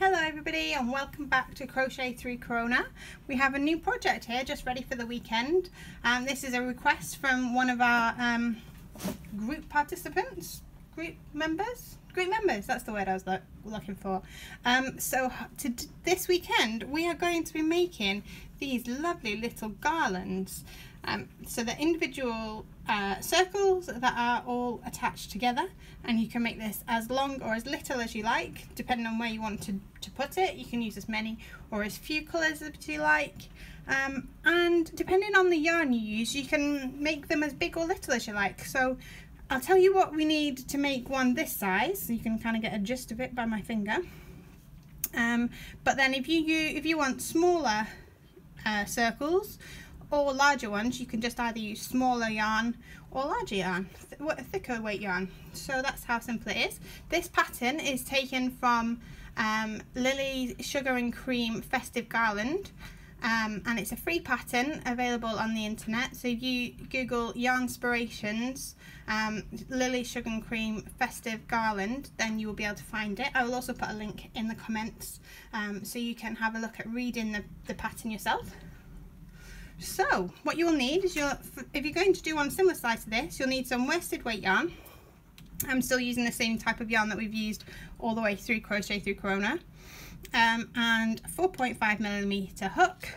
Hello everybody and welcome back to Crochet Through Corona. We have a new project here just ready for the weekend. Um, this is a request from one of our um, group participants, group members, group members, that's the word I was lo looking for. Um, so to this weekend we are going to be making these lovely little garlands. Um, so the individual uh, circles that are all attached together and you can make this as long or as little as you like depending on where you want to, to put it. You can use as many or as few colours as you like um, and depending on the yarn you use you can make them as big or little as you like. So I'll tell you what we need to make one this size so you can kind of get a gist of it by my finger. Um, but then if you, you if you want smaller uh, circles or larger ones you can just either use smaller yarn or larger yarn, th thicker weight yarn. So that's how simple it is. This pattern is taken from um, Lily's Sugar and Cream Festive Garland um, and it's a free pattern available on the internet so if you google Yarnspirations um, Lily Sugar and Cream Festive Garland then you will be able to find it I will also put a link in the comments um, so you can have a look at reading the, the pattern yourself so what you'll need is your if you're going to do one similar size to this you'll need some worsted weight yarn. I'm still using the same type of yarn that we've used all the way through crochet through corona. Um, and 4.5 millimeter hook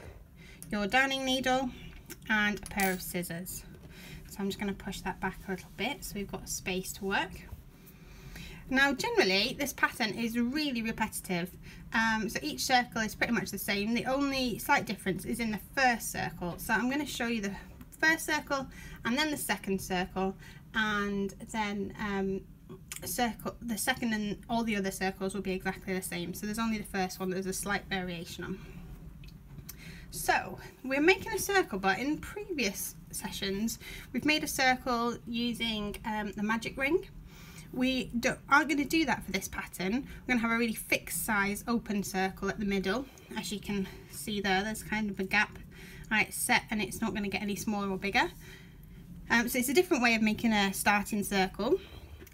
your darning needle and a pair of scissors. So I'm just going to push that back a little bit so we've got space to work now generally this pattern is really repetitive. Um, so each circle is pretty much the same. The only slight difference is in the first circle. So I'm going to show you the first circle and then the second circle and then um, circle the second and all the other circles will be exactly the same. So there's only the first one there's a slight variation on. So we're making a circle but in previous sessions we've made a circle using um, the magic ring we aren't going to do that for this pattern. We're going to have a really fixed size open circle at the middle. As you can see there, there's kind of a gap. Right, it's set and it's not going to get any smaller or bigger. Um, so it's a different way of making a starting circle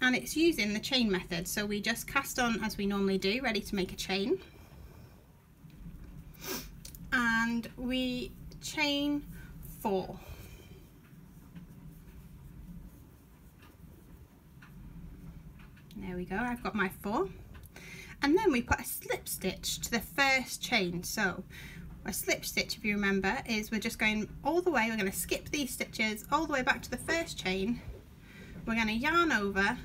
and it's using the chain method. So we just cast on as we normally do, ready to make a chain. And we chain four. There we go, I've got my four. And then we put a slip stitch to the first chain. So a slip stitch, if you remember, is we're just going all the way, we're going to skip these stitches all the way back to the first chain. We're going to yarn over,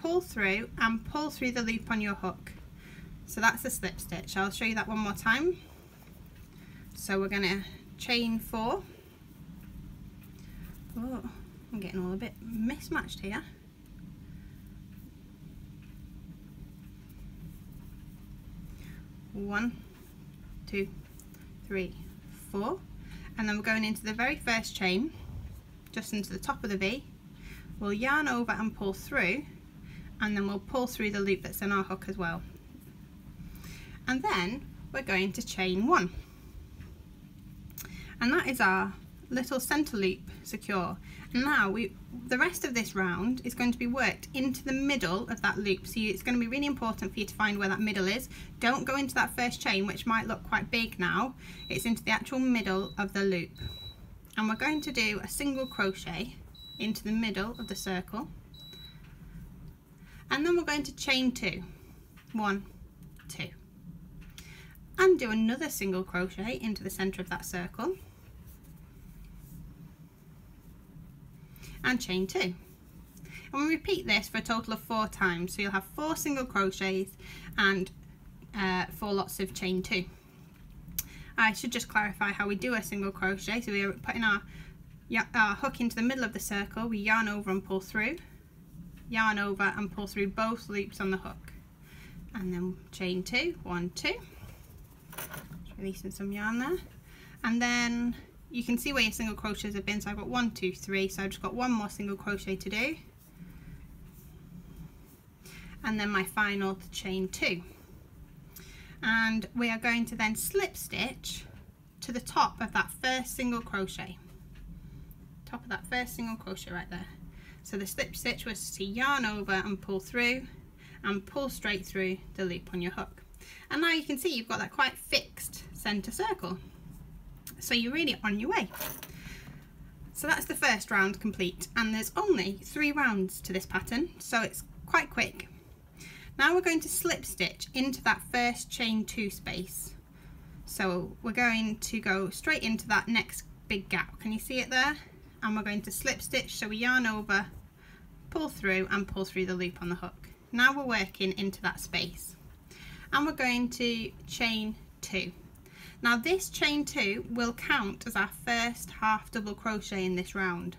pull through and pull through the loop on your hook. So that's a slip stitch. I'll show you that one more time. So we're going to chain four. Oh, I'm getting all a bit mismatched here. One two three four. And then we're going into the very first chain just into the top of the V. We'll yarn over and pull through and then we'll pull through the loop that's in our hook as well. And then we're going to chain one. And that is our little center loop secure. And now we the rest of this round is going to be worked into the middle of that loop. So it's going to be really important for you to find where that middle is. Don't go into that first chain which might look quite big now. It's into the actual middle of the loop. And we're going to do a single crochet into the middle of the circle. And then we're going to chain two. One two. And do another single crochet into the center of that circle and chain two. And we repeat this for a total of four times. So you'll have four single crochets and uh, four lots of chain two. I should just clarify how we do a single crochet. So we are putting our, our hook into the middle of the circle. We yarn over and pull through. Yarn over and pull through both loops on the hook. And then chain two. One two. Releasing some yarn there. And then you can see where your single crochets have been. So I've got one two three. So I've just got one more single crochet to do. And then my final chain two. And we are going to then slip stitch to the top of that first single crochet. Top of that first single crochet right there. So the slip stitch was to yarn over and pull through and pull straight through the loop on your hook. And now you can see you've got that quite fixed centre circle. So you're really on your way. So that's the first round complete and there's only three rounds to this pattern so it's quite quick. Now we're going to slip stitch into that first chain two space. So we're going to go straight into that next big gap. Can you see it there? And we're going to slip stitch so we yarn over, pull through and pull through the loop on the hook. Now we're working into that space and we're going to chain two. Now this chain two will count as our first half double crochet in this round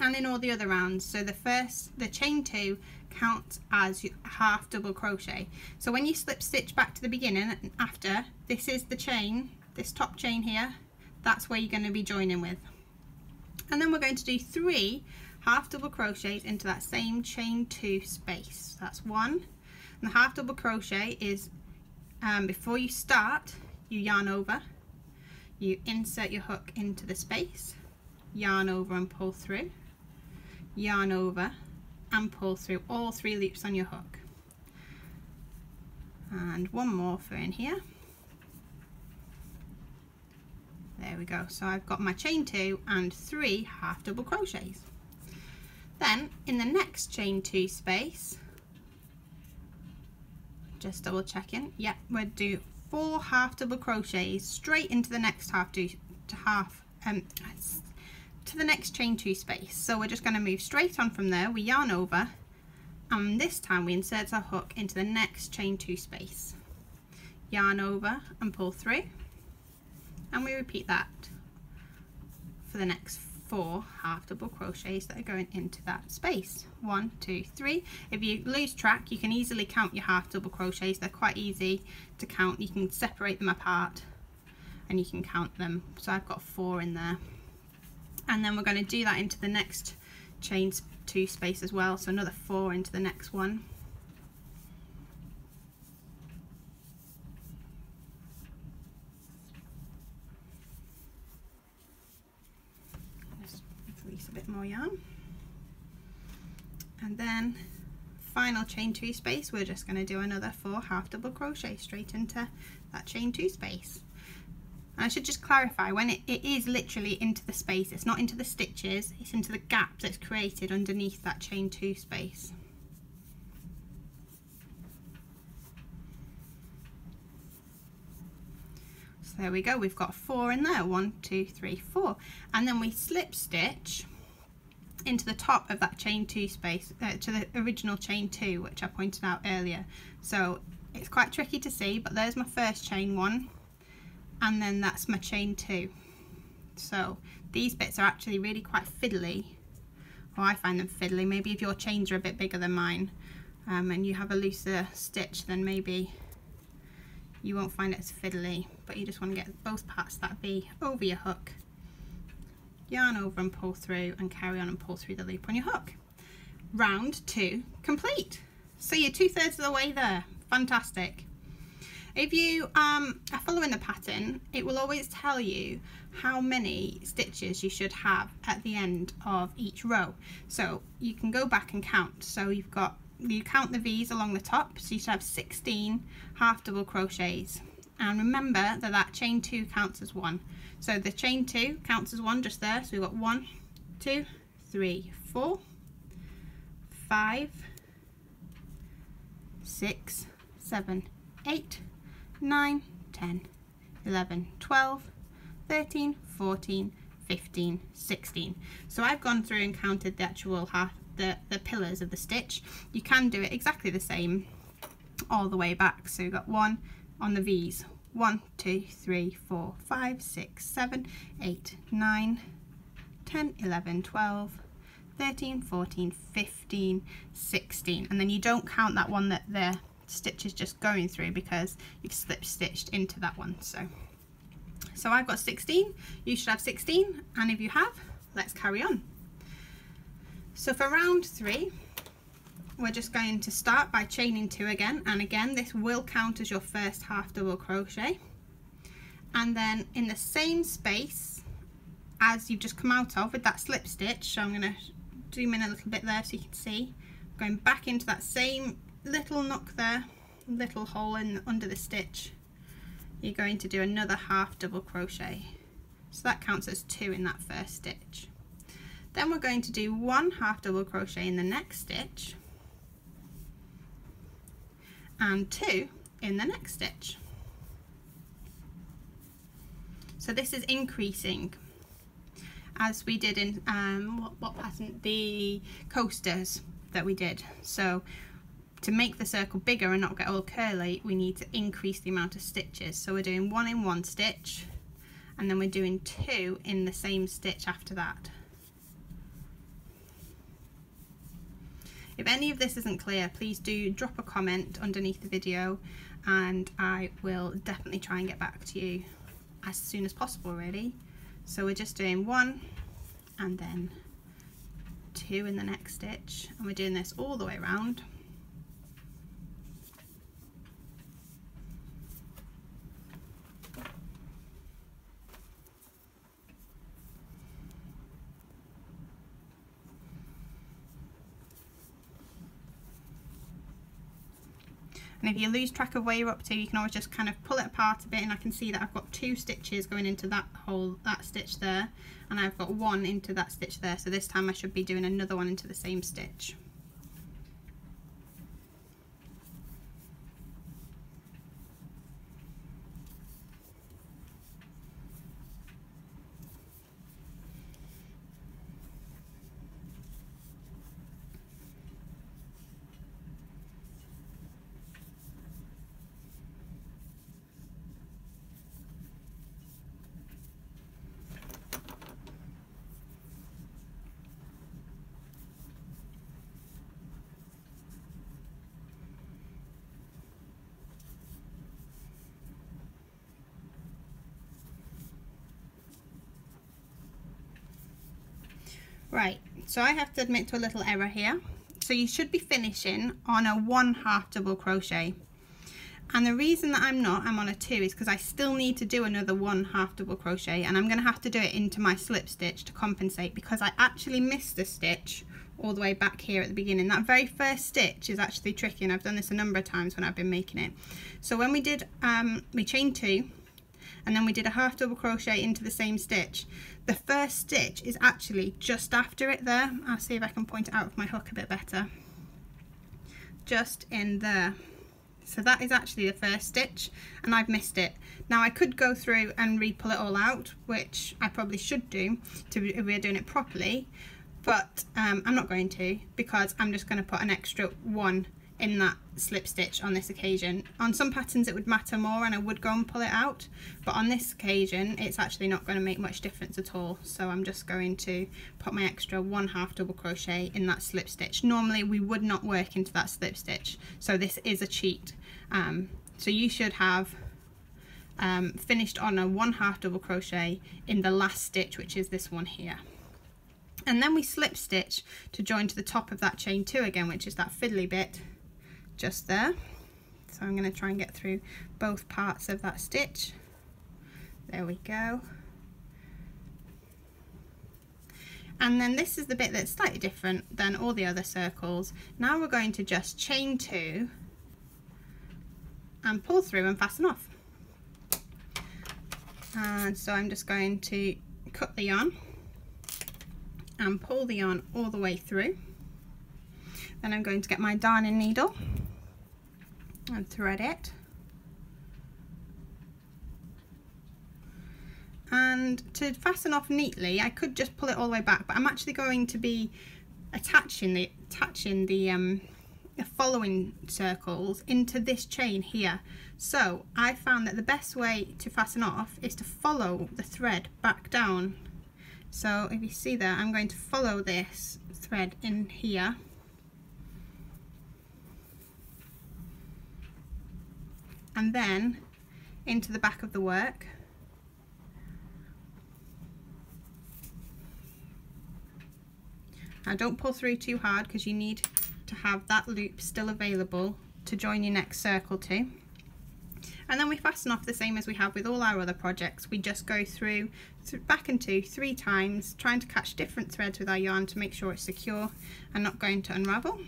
and in all the other rounds. So the first, the chain two counts as half double crochet. So when you slip stitch back to the beginning after, this is the chain, this top chain here, that's where you're going to be joining with. And then we're going to do three half double crochets into that same chain two space. That's one. And the half double crochet is um, before you start, you yarn over, you insert your hook into the space, yarn over and pull through, yarn over and pull through all three loops on your hook. And one more for in here. There we go. So I've got my chain two and three half double crochets. Then in the next chain two space, just double checking, yep, we'll do four half double crochets straight into the next half to half um to the next chain two space. So we're just going to move straight on from there, we yarn over and this time we insert our hook into the next chain two space. Yarn over and pull through and we repeat that for the next four half double crochets that are going into that space. One, two, three. If you lose track, you can easily count your half double crochets. They're quite easy to count. You can separate them apart and you can count them. So I've got four in there. And then we're going to do that into the next chain two space as well. So another four into the next one. Bit more yarn. And then final chain two space we're just going to do another four half double crochet straight into that chain two space. And I should just clarify when it, it is literally into the space it's not into the stitches it's into the gap that's created underneath that chain two space. So there we go we've got four in there one two three four. And then we slip stitch into the top of that chain two space uh, to the original chain two which I pointed out earlier. So it's quite tricky to see but there's my first chain one and then that's my chain two. So these bits are actually really quite fiddly. Or I find them fiddly. Maybe if your chains are a bit bigger than mine um, and you have a looser stitch then maybe you won't find it as fiddly but you just want to get both parts that be over your hook yarn over and pull through and carry on and pull through the loop on your hook. Round two complete. So you're two thirds of the way there. Fantastic. If you um, are following the pattern, it will always tell you how many stitches you should have at the end of each row. So you can go back and count. So you've got, you count the V's along the top, so you should have 16 half double crochets. And remember that that chain two counts as one. So the chain two counts as one just there. So we've got one, two, three, four, five, six, seven, eight, nine, 10, 11, 12, 13, 14, 15, 16. So I've gone through and counted the actual half, the, the pillars of the stitch. You can do it exactly the same all the way back. So you've got one on the V's, 1, 2, 3, 4, 5, 6, 7, 8, 9, 10, 11, 12, 13, 14, 15, 16. And then you don't count that one that the stitch is just going through because you've slip stitched into that one. So, so I've got 16, you should have 16. And if you have, let's carry on. So for round three, we're just going to start by chaining two again and again this will count as your first half double crochet. And then in the same space as you've just come out of with that slip stitch so I'm going to zoom in a little bit there so you can see. Going back into that same little nook there little hole in under the stitch you're going to do another half double crochet. So that counts as two in that first stitch. Then we're going to do one half double crochet in the next stitch and two in the next stitch. So this is increasing as we did in um, what, what pattern? The coasters that we did. So to make the circle bigger and not get all curly we need to increase the amount of stitches. So we're doing one in one stitch and then we're doing two in the same stitch after that if any of this isn't clear please do drop a comment underneath the video and I will definitely try and get back to you as soon as possible really. So we're just doing one and then two in the next stitch. And we're doing this all the way around and if you lose track of where you're up to you can always just kind of pull it apart a bit and I can see that I've got two stitches going into that hole that stitch there and I've got one into that stitch there. So this time I should be doing another one into the same stitch Right, so I have to admit to a little error here. So you should be finishing on a one half double crochet. And the reason that I'm not, I'm on a two, is because I still need to do another one half double crochet and I'm going to have to do it into my slip stitch to compensate because I actually missed a stitch all the way back here at the beginning. That very first stitch is actually tricky and I've done this a number of times when I've been making it. So when we did, um, we chained two and then we did a half double crochet into the same stitch. The first stitch is actually just after it there. I'll see if I can point it out with my hook a bit better. Just in there. So that is actually the first stitch and I've missed it. Now I could go through and re-pull it all out, which I probably should do to if we're doing it properly, but um, I'm not going to because I'm just going to put an extra one in that slip stitch on this occasion. On some patterns it would matter more and I would go and pull it out but on this occasion it's actually not going to make much difference at all so I'm just going to put my extra one half double crochet in that slip stitch. Normally we would not work into that slip stitch so this is a cheat. Um, so you should have um, finished on a one half double crochet in the last stitch which is this one here and then we slip stitch to join to the top of that chain two again which is that fiddly bit just there. So I'm going to try and get through both parts of that stitch. There we go. And then this is the bit that's slightly different than all the other circles. Now we're going to just chain two and pull through and fasten off. And so I'm just going to cut the yarn and pull the yarn all the way through. Then I'm going to get my darning needle and thread it. And to fasten off neatly, I could just pull it all the way back, but I'm actually going to be attaching the attaching the, um, the following circles into this chain here. So I found that the best way to fasten off is to follow the thread back down. So if you see that I'm going to follow this thread in here and then into the back of the work. Now don't pull through too hard because you need to have that loop still available to join your next circle to. And then we fasten off the same as we have with all our other projects. We just go through back and two three times, trying to catch different threads with our yarn to make sure it's secure and not going to unravel.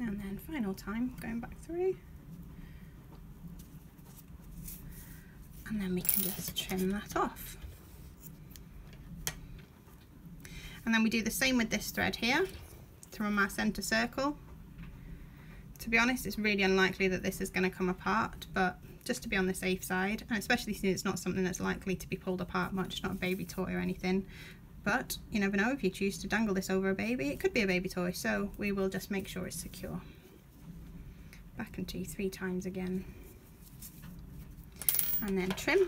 And then final time going back through. And then we can just trim that off. And then we do the same with this thread here to run our center circle. To be honest it's really unlikely that this is going to come apart but just to be on the safe side and especially since it's not something that's likely to be pulled apart much not a baby toy or anything but you never know if you choose to dangle this over a baby it could be a baby toy so we will just make sure it's secure. Back into three times again. And then trim.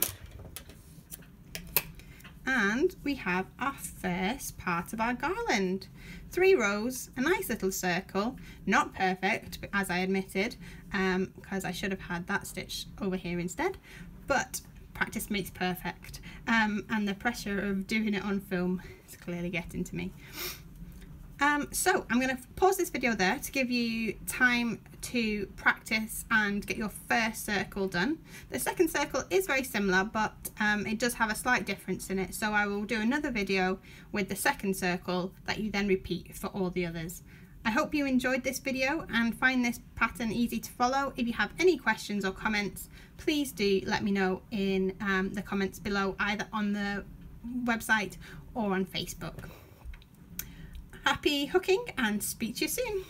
And we have our first part of our garland. Three rows a nice little circle. Not perfect as I admitted because um, I should have had that stitch over here instead. But practice makes perfect um, and the pressure of doing it on film is clearly getting to me um, so I'm going to pause this video there to give you time to practice and get your first circle done. The second circle is very similar but um, it does have a slight difference in it so I will do another video with the second circle that you then repeat for all the others. I hope you enjoyed this video and find this pattern easy to follow. If you have any questions or comments please do let me know in um, the comments below either on the website or on Facebook happy hooking and speak to you soon.